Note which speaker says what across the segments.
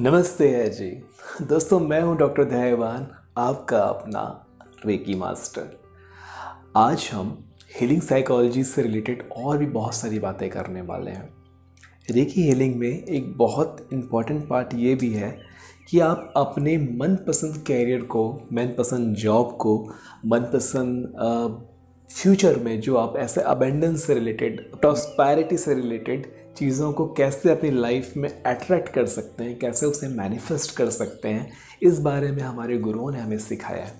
Speaker 1: नमस्ते है जी। दोस्तों, मैं हूँ डॉक्टर दयावान, आपका अपना रेकी मास्टर। आज हम हीलिंग साइकोलॉजी से रिलेटेड और भी बहुत सारी बातें करने वाले हैं। रेकी हीलिंग में एक बहुत इंपॉर्टेंट पार्ट ये भी है कि आप अपने मनपसंद कैरियर को, मनपसंद जॉब को, मनपसंद फ्यूचर में जो आप ऐसे अबेंडेंस से रिलेटेड प्रॉस्पैरिटी से रिलेटेड चीज़ों को कैसे अपनी लाइफ में अट्रैक्ट कर सकते हैं, कैसे उसे मैनिफेस्ट कर सकते हैं, इस बारे में हमारे गुरुओं ने हमें सिखाया है।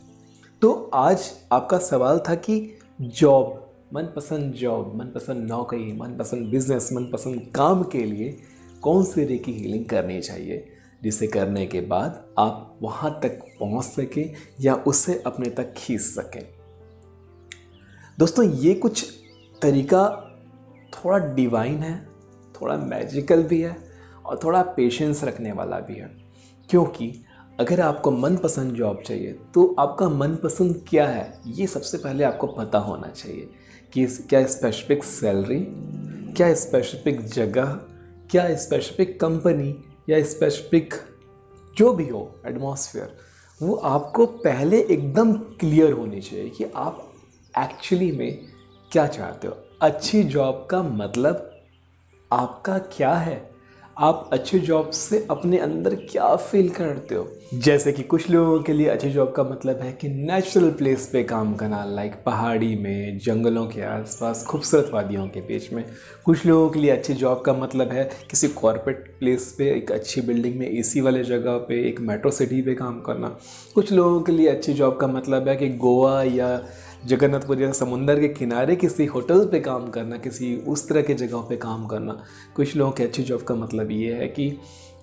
Speaker 1: तो आज आपका सवाल था कि जॉब मनपसंद जॉब मनपसंद नौकरी, मनपसंद बिज़नेस मनपसंद काम के लिए कौन से रे की हीलिंग करनी चाहिए? जिसे करने के बाद आप वहाँ तक पहुँच सकें या उसे अपने तक खींच सकें। दोस्तों, ये कुछ तरीका थोड़ा डिवाइन है। थोड़ा मैजिकल भी है और थोड़ा पेशेंस रखने वाला भी है। क्योंकि अगर आपको मनपसंद जॉब चाहिए तो आपका मनपसंद क्या है, ये सबसे पहले आपको पता होना चाहिए कि क्या स्पेसिफिक सैलरी क्या स्पेसिफिक जगह, क्या स्पेसिफिक कंपनी या स्पेसिफिक जो भी हो एटमॉस्फेयर वो आपको पहले एकदम क्लियर होनी चाहिए कि आप एक्चुअली में क्या चाहते हो। अच्छी जॉब का मतलब आपका क्या है? आप अच्छी जॉब से अपने अंदर क्या फील करते हो? जैसे कि कुछ लोगों के लिए अच्छी जॉब का मतलब है कि नेचुरल प्लेस पे काम करना लाइक पहाड़ी में, जंगलों के आसपास, खूबसूरत वादियों के बीच में। कुछ लोगों के लिए अच्छी जॉब का मतलब है किसी कॉरपोरेट प्लेस पे, एक अच्छी बिल्डिंग में एसी वाले जगह पे, एक मेट्रो सिटी पे काम करना। कुछ लोगों के लिए अच्छी जॉब का मतलब है कि गोवा या जगन्नाथपुर या समुंदर के किनारे किसी होटल पे काम करना, किसी उस तरह के जगहों पे काम करना, कुछ लोगों के अच्छी जॉब का मतलब ये है कि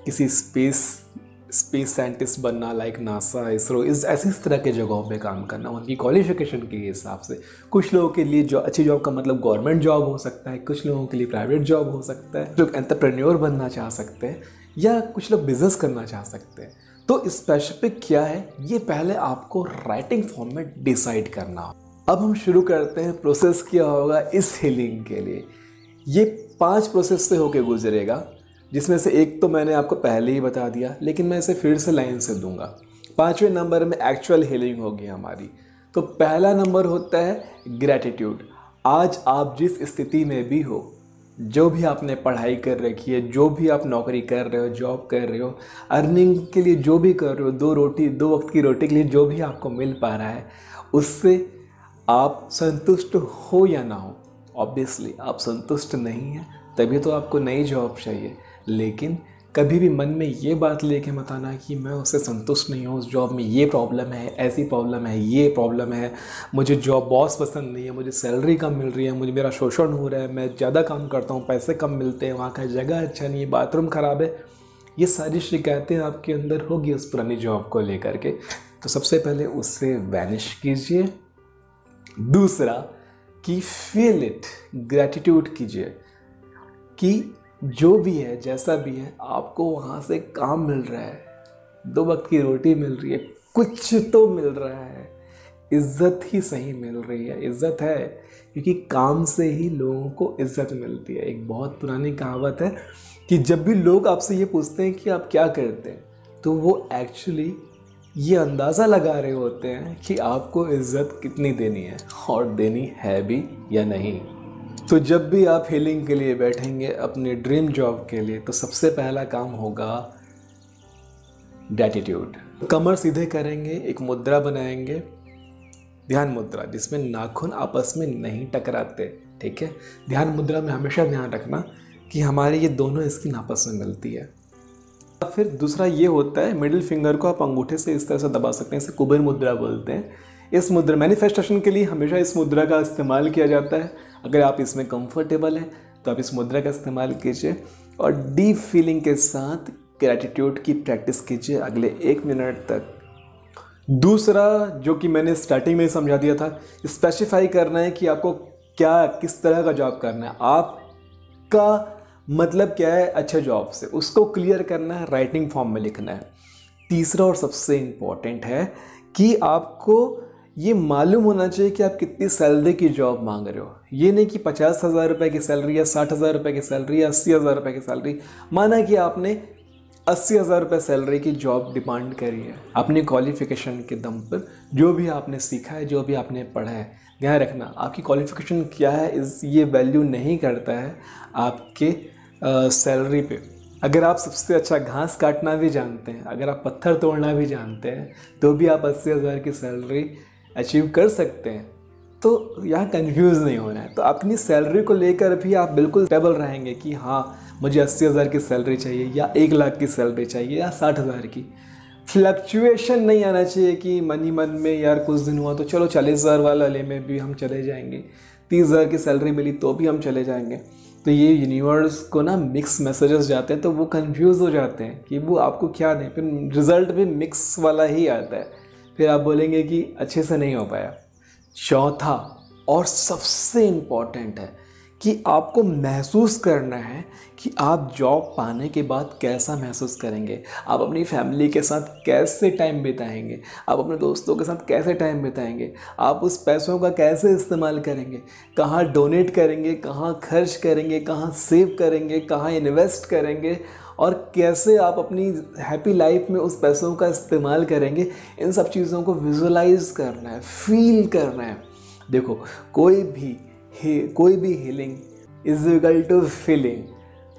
Speaker 1: किसी स्पेस स्पेस साइंटिस्ट बनना लाइक नासा इसरो इस ऐसी इस तरह के जगहों पे काम करना, उनकी क्वालिफिकेशन के हिसाब से। कुछ लोगों के लिए जो अच्छी जॉब का मतलब गवर्नमेंट जॉब हो सकता है, कुछ लोगों के लिए प्राइवेट जॉब हो सकता है लोग एंटरप्रेन्योर बनना चाह सकते हैं, या कुछ लोग बिज़नेस करना चाह सकते हैं। तो स्पेसिफिक क्या है? ये पहले आपको राइटिंग फॉर्म में डिसाइड करना हो अब हम शुरू करते हैं प्रोसेस क्या होगा इस हीलिंग के लिए। ये पाँच प्रोसेस से होके गुजरेगा, जिसमें से एक तो मैंने आपको पहले ही बता दिया, लेकिन मैं इसे फिर से लाइन से दूँगा। पाँचवें नंबर में एक्चुअल हीलिंग होगी हमारी। तो पहला नंबर होता है ग्रैटिट्यूड आज आप जिस स्थिति में भी हो, जो भी आपने पढ़ाई कर रखी है, जो भी आप नौकरी कर रहे हो जॉब कर रहे हो अर्निंग के लिए जो भी कर रहे हो, दो रोटी, दो वक्त की रोटी के लिए जो भी आपको मिल पा रहा है, उससे आप संतुष्ट हो या ना हो ऑब्वियसली आप संतुष्ट नहीं हैं, तभी तो आपको नई जॉब चाहिए। लेकिन कभी भी मन में ये बात लेके मत आना कि मैं उससे संतुष्ट नहीं हूँ, उस जॉब में ये प्रॉब्लम है, ऐसी प्रॉब्लम है, ये प्रॉब्लम है। मुझे जॉब बॉस पसंद नहीं है, मुझे सैलरी कम मिल रही है, मुझे मेरा शोषण हो रहा है, मैं ज़्यादा काम करता हूँ, पैसे कम मिलते हैं, वहाँ का जगह अच्छा नहीं है बाथरूम ख़राब है। ये सारी शिकायतें आपके अंदर होगी उस पुरानी जॉब को लेकर के। तो सबसे पहले उससे वैनिश कीजिए। दूसरा कि फील इट ग्रैटिट्यूड कीजिए कि जो भी है, जैसा भी है, आपको वहाँ से काम मिल रहा है। दो वक्त की रोटी मिल रही है, कुछ तो मिल रहा है। इज़्ज़त ही सही मिल रही है। इज़्ज़त है, क्योंकि काम से ही लोगों को इज़्ज़त मिलती है। एक बहुत पुरानी कहावत है कि जब भी लोग आपसे ये पूछते हैं कि आप क्या करते हैं तो वो एक्चुअली ये अंदाज़ा लगा रहे होते हैं कि आपको इज़्ज़त कितनी देनी है और देनी है भी या नहीं। तो जब भी आप हीलिंग के लिए बैठेंगे, अपने ड्रीम जॉब के लिए तो सबसे पहला काम होगा डेटिट्यूड कमर सीधे करेंगे, एक मुद्रा बनाएँगे, ध्यान मुद्रा, जिसमें नाखून आपस में नहीं टकराते, ठीक है? ध्यान मुद्रा में हमेशा ध्यान रखना कि हमारी ये दोनों स्किन आपस में मिलती है। फिर दूसरा ये होता है मिडिल फिंगर को आप अंगूठे से इस तरह से दबा सकते हैं, इसे कुबेर मुद्रा बोलते हैं। इस मुद्रा मैनिफेस्टेशन के लिए हमेशा इस मुद्रा का इस्तेमाल किया जाता है। अगर आप इसमें कंफर्टेबल हैं तो आप इस मुद्रा का इस्तेमाल कीजिए और डीप फीलिंग के साथ ग्रेटिट्यूड की प्रैक्टिस कीजिए अगले एक मिनट तक। दूसरा, जो कि मैंने स्टार्टिंग में समझा दिया था स्पेसिफाई करना है कि आपको क्या, किस तरह का जॉब करना है। आपका मतलब क्या है? अच्छे जॉब से। उसको क्लियर करना है राइटिंग फॉर्म में लिखना है। तीसरा और सबसे इंपॉर्टेंट है कि आपको ये मालूम होना चाहिए कि आप कितनी सैलरी की जॉब मांग रहे हो। ये नहीं कि पचास हज़ार रुपये की सैलरी या साठ हज़ार रुपये की सैलरी या अस्सी हज़ार रुपये की सैलरी माना कि आपने अस्सी हज़ार रुपये सैलरी की जॉब डिमांड करी है। अपनी क्वालिफिकेशन के दम पर जो भी आपने सीखा है, जो भी आपने पढ़ा है, ध्यान रखना, आपकी क्वालिफिकेशन क्या है, इस, ये वैल्यू नहीं करता है आपके सैलरी पे। अगर आप सबसे अच्छा घास काटना भी जानते हैं, अगर आप पत्थर तोड़ना भी जानते हैं तो भी आप अस्सी हज़ार की सैलरी अचीव कर सकते हैं। तो यहाँ कंफ्यूज नहीं होना है। तो अपनी सैलरी को लेकर भी आप बिल्कुल टेबल रहेंगे कि हाँ मुझे अस्सी हज़ार की सैलरी चाहिए या एक लाख की सैलरी चाहिए या साठ हज़ार की। फ्लक्चुएशन नहीं आना चाहिए कि मनी मन में यार कुछ दिन हुआ तो चलो चालीस हज़ार वाला ले, में भी हम चले जाएँगे। तीस हज़ार की सैलरी मिली तो भी हम चले जाएँगे। तो ये यूनिवर्स को ना मिक्स मैसेजेस जाते हैं तो वो कंफ्यूज हो जाते हैं कि वो आपको क्या दें। फिर रिज़ल्ट भी मिक्स वाला ही आता है। फिर आप बोलेंगे कि अच्छे से नहीं हो पाया। चौथा और सबसे इंपॉर्टेंट है कि आपको महसूस करना है कि आप जॉब पाने के बाद कैसा महसूस करेंगे। आप अपनी फैमिली के साथ कैसे टाइम बिताएँगे? आप अपने दोस्तों के साथ कैसे टाइम बिताएँगे? आप उस पैसों का कैसे इस्तेमाल करेंगे? कहाँ डोनेट करेंगे? कहाँ खर्च करेंगे? कहाँ सेव करेंगे? कहाँ इन्वेस्ट करेंगे? और कैसे आप अपनी हैप्पी लाइफ में उस पैसों का इस्तेमाल करेंगे? इन सब चीज़ों को विजुलाइज करना है फील करना है। देखो, कोई भी कोई भी healing is equal to feeling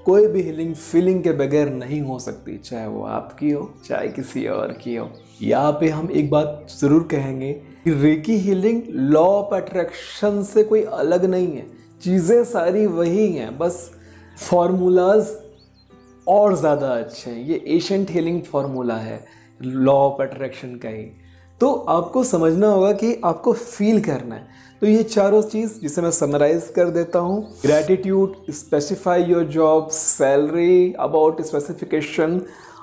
Speaker 1: कोई भी हीलिंग फीलिंग के बगैर नहीं हो सकती, चाहे वो आपकी हो, चाहे किसी और की हो। यहाँ पे हम एक बात ज़रूर कहेंगे कि reiki healing law of attraction से कोई अलग नहीं है। चीज़ें सारी वही हैं, बस फॉर्मूलाज और ज़्यादा अच्छे हैं। ये एशियंट हीलिंग फार्मूला है लॉ ऑफ़ अट्रैक्शन का ही। तो आपको समझना होगा कि आपको फील करना है। तो ये चारों चीज़ जिसे मैं समराइज कर देता हूँ। Gratitude specify your job salary about specification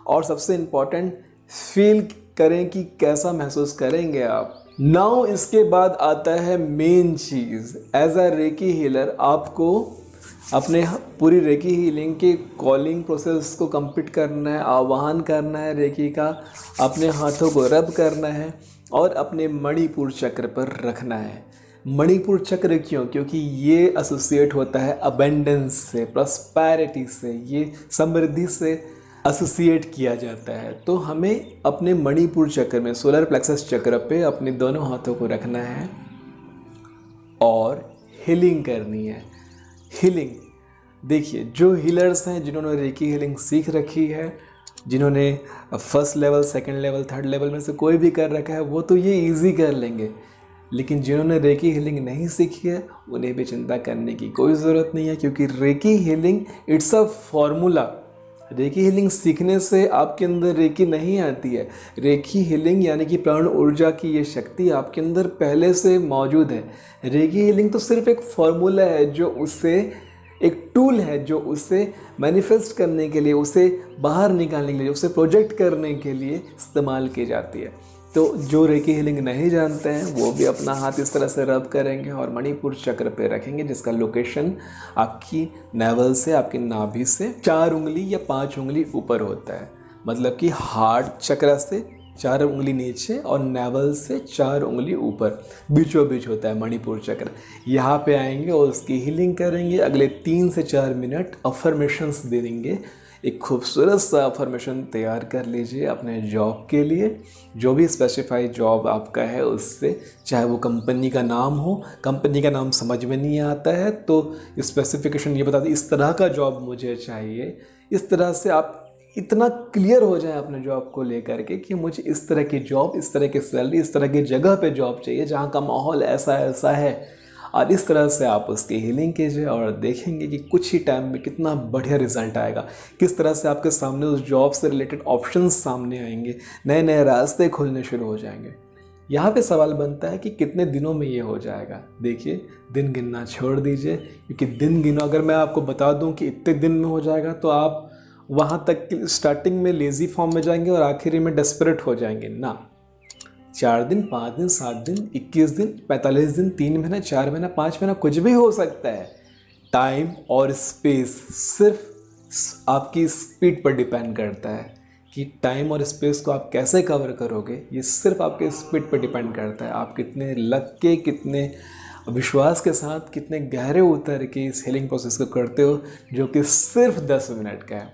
Speaker 1: और सबसे इंपॉर्टेंट फील करें कि कैसा महसूस करेंगे आप। नाउ इसके बाद आता है मेन चीज़। एज अ रेकी हीलर आपको अपने पूरी रेकी हीलिंग के कॉलिंग प्रोसेस को कंप्लीट करना है, आह्वान करना है रेकी का, अपने हाथों को रब करना है और अपने मणिपुर चक्र पर रखना है। मणिपुर चक्र क्यों? क्योंकि ये एसोसिएट होता है अबेंडेंस से प्रॉस्पैरिटी से, ये समृद्धि से एसोसिएट किया जाता है। तो हमें अपने मणिपुर चक्र में सोलर प्लेक्सस चक्र पे अपने दोनों हाथों को रखना है और हीलिंग करनी है। हीलिंग देखिए, जो हीलर्स हैं, जिन्होंने रेकी हीलिंग सीख रखी है, जिन्होंने first level second level third level में से कोई भी कर रखा है, वो तो ये इजी कर लेंगे। लेकिन जिन्होंने रेकी हीलिंग नहीं सीखी है, उन्हें भी चिंता करने की कोई ज़रूरत नहीं है, क्योंकि reiki healing it's a formula reiki healing सीखने से आपके अंदर रेकी नहीं आती है। रेकी हीलिंग यानी कि प्राण ऊर्जा की ये शक्ति आपके अंदर पहले से मौजूद है। रेकी हीलिंग तो सिर्फ़ एक फार्मूला है जो उसे, एक टूल है जो उसे मैनिफेस्ट करने के लिए, उसे बाहर निकालने के लिए, उसे प्रोजेक्ट करने के लिए इस्तेमाल की जाती है। तो जो रेकी हीलिंग नहीं जानते हैं, वो भी अपना हाथ इस तरह से रब करेंगे और मणिपुर चक्र पे रखेंगे, जिसका लोकेशन आपकी नेवल से, आपकी नाभि से चार उंगली या पाँच उंगली ऊपर होता है। मतलब कि हार्ट चक्र से चार उंगली नीचे और नेवल से चार उंगली ऊपर बीचों बीच होता है मणिपुर चक्र। यहाँ पे आएँगे और उसकी हीलिंग करेंगे, अगले तीन से चार मिनट अफर्मेशंस दे देंगे एक खूबसूरत सा अफर्मेशन तैयार कर लीजिए अपने जॉब के लिए। जो भी स्पेसिफाई जॉब आपका है, उससे, चाहे वो कंपनी का नाम हो कंपनी का नाम समझ में नहीं आता है तो स्पेसिफिकेशन ये बता दें, इस तरह का जॉब मुझे चाहिए। इस तरह से आप इतना क्लियर हो जाए अपने जॉब को लेकर के कि मुझे इस तरह की जॉब इस तरह की सैलरी इस तरह की जगह पे जॉब चाहिए, जहाँ का माहौल ऐसा ऐसा है। और इस तरह से आप उसकी हीलिंग कीजिए और देखेंगे कि कुछ ही टाइम में कितना बढ़िया रिज़ल्ट आएगा। किस तरह से आपके सामने उस जॉब से रिलेटेड ऑप्शन सामने आएँगे नए नए रास्ते खुलने शुरू हो जाएँगे। यहाँ पे सवाल बनता है कि कितने दिनों में ये हो जाएगा? देखिए, दिन गिनना छोड़ दीजिए, क्योंकि दिन गिनो, अगर मैं आपको बता दूँ कि इतने दिन में हो जाएगा तो आप वहाँ तक स्टार्टिंग में लेज़ी फॉर्म में जाएँगे और आखिरी में डेस्परेट हो जाएँगे। ना। चार दिन, पाँच दिन, सात दिन, इक्कीस दिन, पैंतालीस दिन, तीन महीना, चार महीना, पाँच महीना, कुछ भी हो सकता है। टाइम और स्पेस सिर्फ़ आपकी स्पीड पर डिपेंड करता है कि टाइम और स्पेस को आप कैसे कवर करोगे, ये सिर्फ़ आपके स्पीड पर डिपेंड करता है। आप कितने लग के, कितने विश्वास के साथ, कितने गहरे उतर के इस हीलिंग प्रोसेस को करते हो, जो कि सिर्फ़ दस मिनट का है।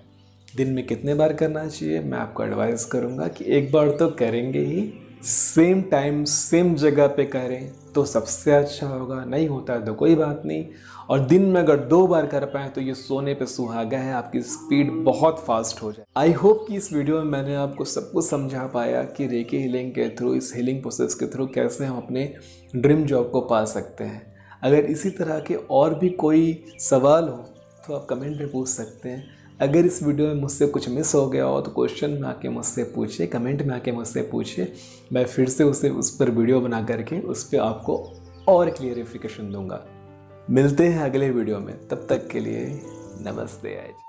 Speaker 1: दिन में कितने बार करना चाहिए, मैं आपको एडवाइस करूँगा कि एक बार तो करेंगे ही। सेम टाइम सेम जगह पे करें तो सबसे अच्छा होगा। नहीं होता है तो कोई बात नहीं। और दिन में अगर दो बार कर पाए तो ये सोने पे सुहागा है। आपकी स्पीड बहुत फास्ट हो जाए। आई होप कि इस वीडियो में मैंने आपको सब कुछ समझा पाया कि रेके हीलिंग के थ्रू इस हीलिंग प्रोसेस के थ्रू कैसे हम अपने ड्रीम जॉब को पा सकते हैं। अगर इसी तरह के और भी कोई सवाल हो तो आप कमेंट में पूछ सकते हैं। अगर इस वीडियो में मुझसे कुछ मिस हो गया हो तो क्वेश्चन में आके मुझसे पूछे कमेंट में आके मुझसे पूछे मैं फिर से उसे, उस पर वीडियो बना करके, उस पर आपको और क्लियरिफिकेशन दूँगा। मिलते हैं अगले वीडियो में। तब तक के लिए, नमस्ते आज